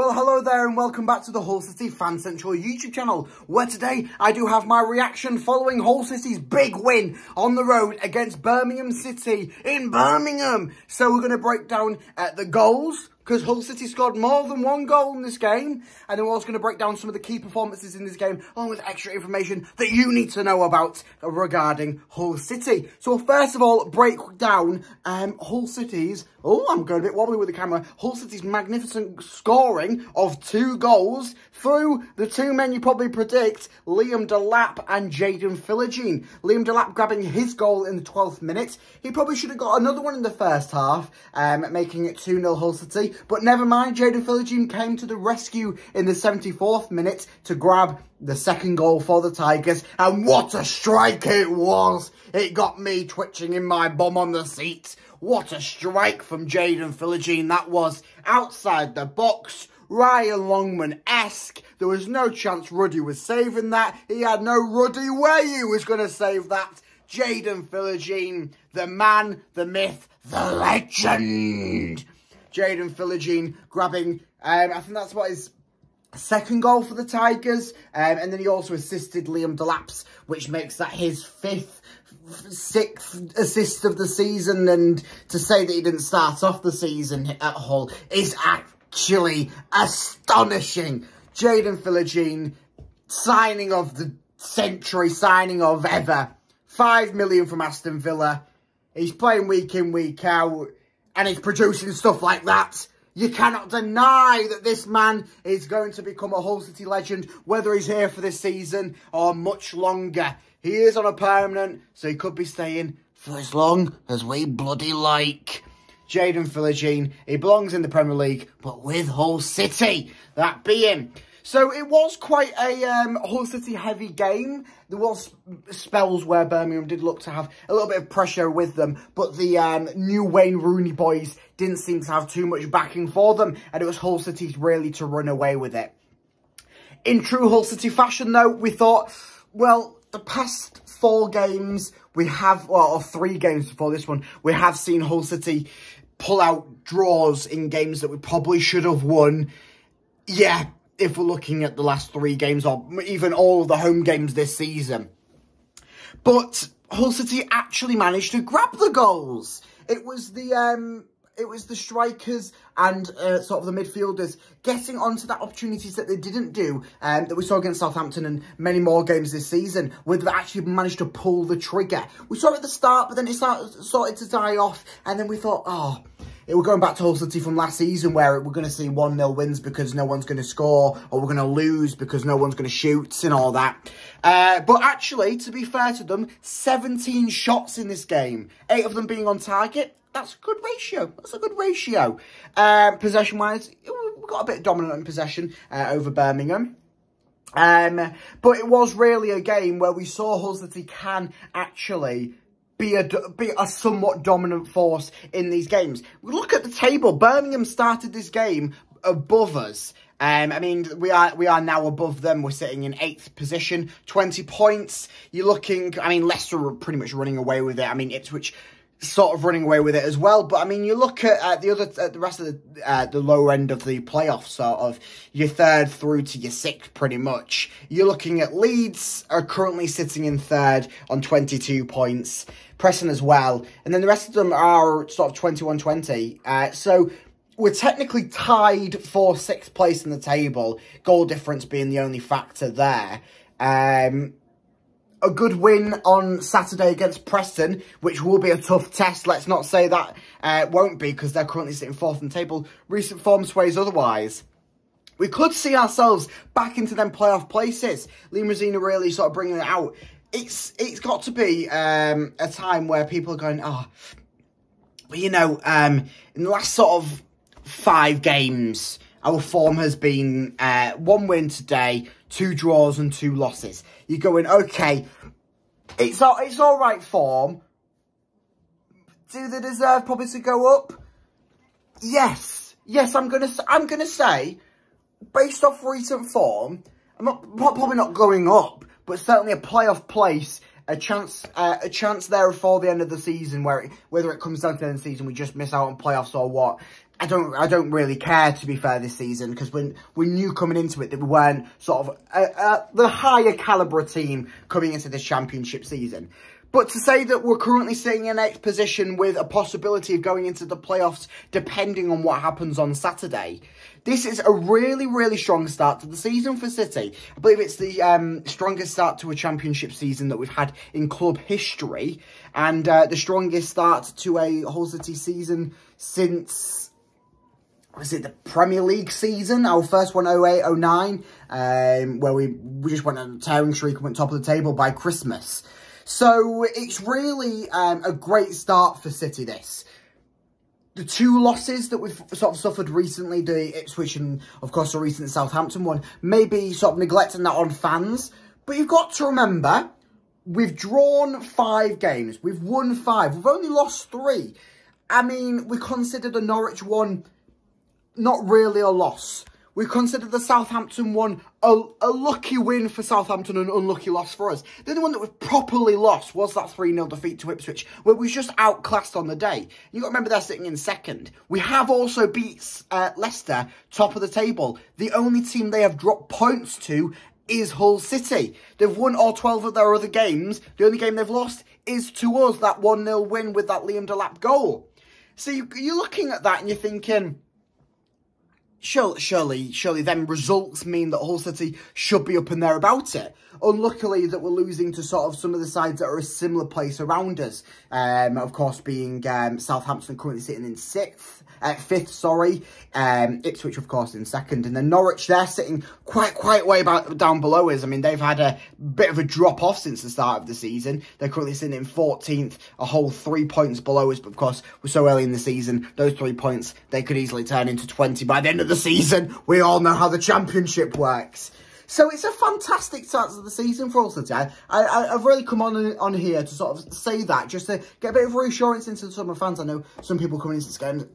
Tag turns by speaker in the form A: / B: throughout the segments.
A: Well, hello there and welcome back to the Hull City Fan Central YouTube channel, where today I do have my reaction following Hull City's big win on the road against Birmingham City in Birmingham. So we're going to break down uh, the goals, because Hull City scored more than one goal in this game. And then we're also going to break down some of the key performances in this game, along with extra information that you need to know about regarding Hull City. So first of all, break down um, Hull City's, oh, I'm going a bit wobbly with the camera, Hull City's magnificent scoring of two goals through the two men you probably predict, Liam Delap and Jaden Philogene. Liam Delap grabbing his goal in the 12th minute. He probably should have got another one in the first half, um, making it 2-0 Hull City. But never mind, Jaden Philogene came to the rescue in the 74th minute to grab the second goal for the Tigers. And what a strike it was! It got me twitching in my bum on the seat. What a strike from Jaden Philogene that was. Outside the box, Ryan Longman-esque. There was no chance Ruddy was saving that. He had no Ruddy way he was going to save that. Jaden Philogene, the man, the myth, the legend. Jaden Philogene grabbing, um, I think that's what his second goal for the Tigers. Um, and then he also assisted Liam Delap's, which makes that his fifth, sixth assist of the season. And to say that he didn't start off the season at Hull is actually astonishing. Jaden Philogene, signing of the century, signing of ever. Five million from Aston Villa. He's playing week in, week out and he's producing stuff like that. You cannot deny that this man is going to become a Hull City legend, whether he's here for this season or much longer. He is on a permanent, so he could be staying for as long as we bloody like. Jaden Philogene, he belongs in the Premier League, but with Hull City. That being so it was quite a um, Hull City heavy game. There was spells where Birmingham did look to have a little bit of pressure with them, but the um, new Wayne Rooney boys didn't seem to have too much backing for them, and it was Hull City really to run away with it. In true Hull City fashion, though, we thought, well, the past four games, we have, well, or three games before this one, we have seen Hull City pull out draws in games that we probably should have won. Yeah, if we're looking at the last three games or even all of the home games this season. But Hull City actually managed to grab the goals. It was the um, it was the strikers and uh, sort of the midfielders getting onto that opportunities that they didn't do um, that we saw against Southampton and many more games this season where they've actually managed to pull the trigger. We saw it at the start, but then it started, started to die off and then we thought, oh, it, we're going back to Hull City from last season where we're going to see 1-0 wins because no one's going to score or we're going to lose because no one's going to shoot and all that. Uh, but actually, to be fair to them, 17 shots in this game, 8 of them being on target. That's a good ratio. That's a good ratio. Uh, Possession-wise, we got a bit dominant in possession uh, over Birmingham. Um, but it was really a game where we saw Hull City can actually be a, be a somewhat dominant force in these games. Look at the table. Birmingham started this game above us. Um, I mean, we are we are now above them. We're sitting in eighth position, 20 points. You're looking, I mean, Leicester are pretty much running away with it. I mean, Ipswich sort of running away with it as well. But I mean, you look at uh, the other, uh, the rest of the uh, the lower end of the playoffs, sort of your third through to your sixth, pretty much. You're looking at Leeds are currently sitting in third on 22 points, Preston as well, and then the rest of them are sort of 21-20. Uh, so. We're technically tied for sixth place in the table, goal difference being the only factor there. Um, a good win on Saturday against Preston, which will be a tough test. Let's not say that uh, won't be because they're currently sitting fourth in the table. Recent form sways otherwise. We could see ourselves back into them playoff places. Mazzina really sort of bringing it out. It's It's got to be um, a time where people are going, oh, but you know, um, in the last sort of five games, our form has been uh, one win today, two draws and two losses. You're going, okay, it's all, it's all right form. Do they deserve probably to go up? Yes. Yes, I'm going to I'm gonna say, based off recent form, I'm not, probably not going up, but certainly a playoff place a chance uh, a chance there for the end of the season where it, whether it comes down to the end of the season we just miss out on playoffs or what I don't I don't really care to be fair this season because when we knew coming into it that we weren't sort of the higher caliber team coming into this championship season. But to say that we're currently sitting in eighth position with a possibility of going into the playoffs depending on what happens on Saturday, this is a really, really strong start to the season for City. I believe it's the um, strongest start to a championship season that we've had in club history and uh, the strongest start to a Hull City season since was it the Premier League season, our first one 08, 09, um, where we, we just went on a tearing streak and went top of the table by Christmas. So it's really um, a great start for City, this. The two losses that we've sort of suffered recently, the Ipswich and, of course, the recent Southampton one, maybe sort of neglecting that on fans. But you've got to remember, we've drawn five games. We've won five. We've only lost three. I mean, we considered the Norwich one not really a loss. We consider the Southampton one a, a lucky win for Southampton and unlucky loss for us. The only one that was properly lost was that 3-0 defeat to Ipswich, where we just outclassed on the day. You've got to remember they're sitting in second. We have also beat uh, Leicester, top of the table. The only team they have dropped points to is Hull City. They've won all 12 of their other games. The only game they've lost is to us, that 1-0 win with that Liam Delap goal. So you, you're looking at that and you're thinking surely, surely, surely then results mean that Hull City should be up and there about it. Unluckily that we're losing to sort of some of the sides that are a similar place around us. Um, of course, being um, Southampton currently sitting in sixth uh, fifth, sorry. Um, Ipswich, of course, in second. And then Norwich, they're sitting quite, quite way about, down below us. I mean, they've had a bit of a drop off since the start of the season. They're currently sitting in 14th, a whole three points below us. But of course, we're so early in the season, those three points, they could easily turn into 20 by the end of the season. We all know how the championship works. So it's a fantastic start to the season for us I, I, have really come on on here to sort of say that, just to get a bit of reassurance into some of the fans. I know some people coming into this game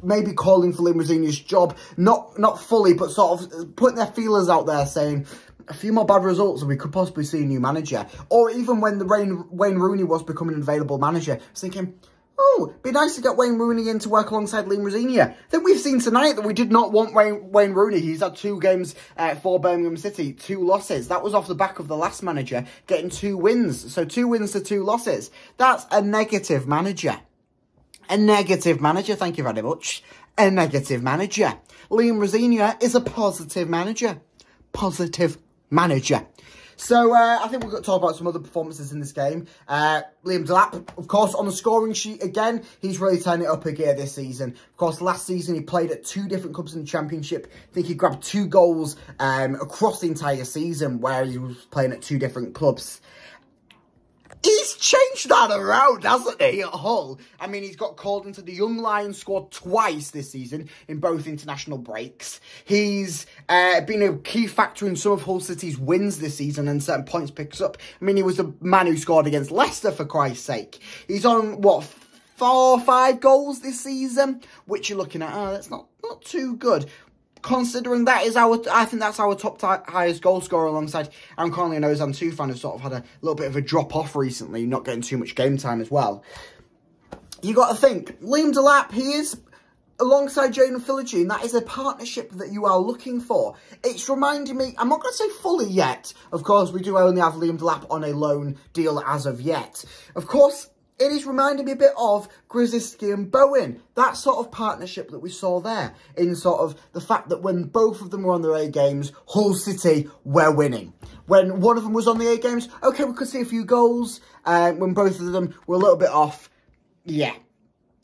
A: maybe calling for Liam job, not not fully, but sort of putting their feelers out there saying, a few more bad results and we could possibly see a new manager. Or even when the Wayne, Wayne Rooney was becoming an available manager, I was thinking, oh, be nice to get Wayne Rooney in to work alongside Liam Rosenior. Then we've seen tonight that we did not want Wayne, Wayne Rooney. He's had two games uh, for Birmingham City, two losses. That was off the back of the last manager getting two wins. So two wins to two losses. That's a negative manager. A negative manager, thank you very much. A negative manager. Liam Rosenior is a positive manager. Positive manager. So, uh, I think we've got to talk about some other performances in this game. Uh, Liam Delap, of course, on the scoring sheet again, he's really turned it up a gear this season. Of course, last season he played at two different clubs in the Championship. I think he grabbed two goals um, across the entire season where he was playing at two different clubs. He's changed that around, hasn't he, at Hull? I mean, he's got called into the Young Lions squad twice this season in both international breaks. He's uh, been a key factor in some of Hull City's wins this season and certain points picks up. I mean, he was the man who scored against Leicester, for Christ's sake. He's on, what, four or five goals this season, which you're looking at, oh, that's not, not too good considering that is our, I think that's our top highest goal scorer alongside Aaron Connolly and Ozan Tufan, who sort of had a little bit of a drop off recently, not getting too much game time as well. You got to think, Liam Delap, he is alongside Jaden Philogene, that is a partnership that you are looking for. It's reminding me, I'm not going to say fully yet. Of course, we do only have Liam Delap on a loan deal as of yet. Of course, it is reminding me a bit of Grosicki and Bowen. That sort of partnership that we saw there. In sort of the fact that when both of them were on their A games, Hull City were winning. When one of them was on the A games, okay, we could see a few goals. Uh, when both of them were a little bit off, yeah,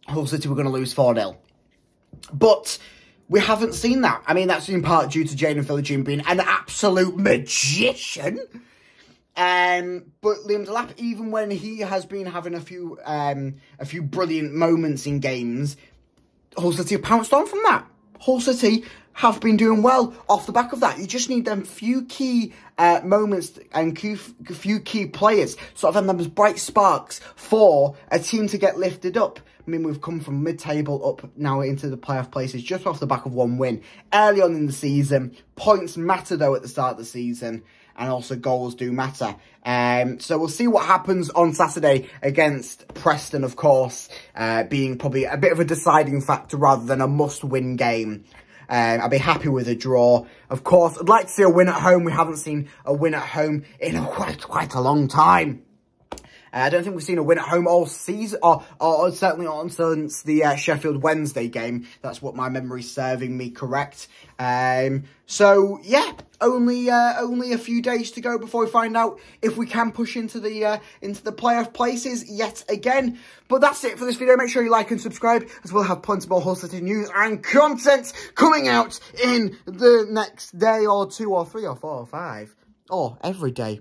A: Hull City were going to lose 4-0. But we haven't seen that. I mean, that's in part due to Jaden Philogene being an absolute magician. Um, but Liam Delap, even when he has been having a few um, a few brilliant moments in games, Hull City have pounced on from that. Hull City have been doing well off the back of that. You just need them few key uh, moments and few key players, sort of them as bright sparks for a team to get lifted up. I mean, we've come from mid-table up now into the playoff places just off the back of one win. Early on in the season, points matter though at the start of the season. And also goals do matter. Um, so we'll see what happens on Saturday against Preston, of course, uh, being probably a bit of a deciding factor rather than a must-win game. Um, I'd be happy with a draw. Of course, I'd like to see a win at home. We haven't seen a win at home in quite, quite a long time. Uh, I don't think we've seen a win at home all season, or, or certainly on since the uh, Sheffield Wednesday game. That's what my memory's serving me correct. Um, so yeah, only uh, only a few days to go before we find out if we can push into the uh, into the playoff places yet again. But that's it for this video. Make sure you like and subscribe, as we'll have plenty more Hull City news and content coming out in the next day or two or three or four or five or every day.